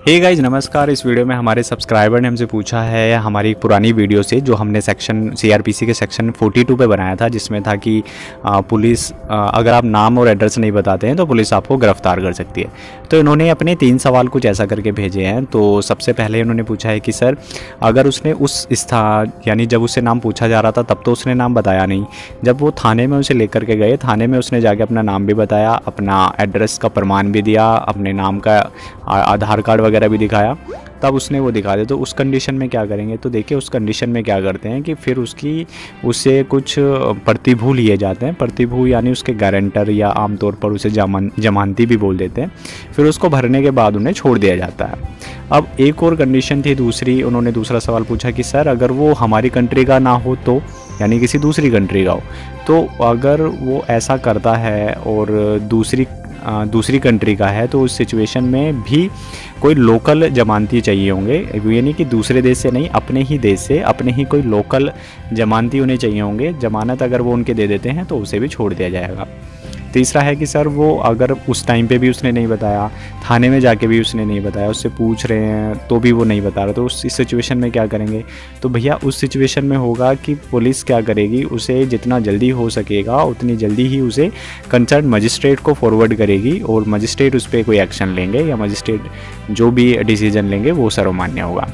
हे hey guys नमस्कार। इस video में हमारे सब्सक्राइबर ने हमसे पूछा है हमारी पुरानी वीडियो से, जो हमने सेक्शन सीआरपीसी के सेक्शन 42 पे बनाया था, जिसमें था कि पुलिस अगर आप नाम और एड्रेस नहीं बताते हैं तो पुलिस आपको गिरफ़्तार कर सकती है। तो इन्होंने अपने तीन सवाल कुछ ऐसा करके भेजे हैं। तो सबसे पहले इन्होंने पूछा है कि, सर, अगर उसने उस स्थान यानी जब उससे नाम पूछा जा रहा था, तब तो उसने नाम बताया नहीं। जब वो थाने में उसे लेकर के गए, थाने में उसने जाके अपना नाम भी बताया, अपना एड्रेस का प्रमाण भी दिया, अपने नाम का आधार कार्ड वगैरह भी दिखाया, तब उसने वो दिखा दिया। तो उस कंडीशन में क्या करेंगे? तो देखिए, उस कंडीशन में क्या करते हैं कि फिर उसकी उससे कुछ प्रतिभू लिए जाते हैं। प्रतिभू यानी उसके गारंटर या आमतौर पर उसे जमान, जमानती भी बोल देते हैं। फिर उसको भरने के बाद उन्हें छोड़ दिया जाता है। अब एक और कंडीशन थी दूसरी, उन्होंने दूसरा सवाल पूछा कि, सर, अगर वो हमारी कंट्री का ना हो तो? यानी किसी दूसरी कंट्री का हो। तो अगर वो ऐसा करता है और दूसरी दूसरी कंट्री का है तो उस सिचुएशन में भी कोई लोकल जमानती चाहिए होंगे। यानी कि दूसरे देश से नहीं, अपने ही देश से, अपने ही कोई लोकल जमानती उन्हें चाहिए होंगे। जमानत अगर वो उनके दे देते हैं तो उसे भी छोड़ दिया जाएगा। तीसरा है कि सर वो अगर उस टाइम पे भी उसने नहीं बताया, थाने में जाके भी उसने नहीं बताया, उससे पूछ रहे हैं तो भी वो नहीं बता रहा। तो उस सिचुएशन में क्या करेंगे? तो भैया उस सिचुएशन में होगा कि पुलिस क्या करेगी? उसे जितना जल्दी हो सकेगा, उतनी जल्दी ही उसे कंसर्न मजिस्ट्रेट को फॉरवर्ड करेगी और मजिस्ट्रेट उस पर कोई एक्शन लेंगे या मजिस्ट्रेट जो भी डिसीज़न लेंगे, वो सर्वमान्य होगा।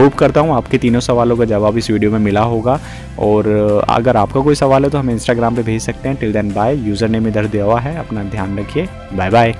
होप करता हूँ आपके तीनों सवालों का जवाब इस वीडियो में मिला होगा। और अगर आपका कोई सवाल है तो हम इंस्टाग्राम पे भेज सकते हैं। Till then bye user name इधर दिया हुआ है। अपना ध्यान रखिए। Bye bye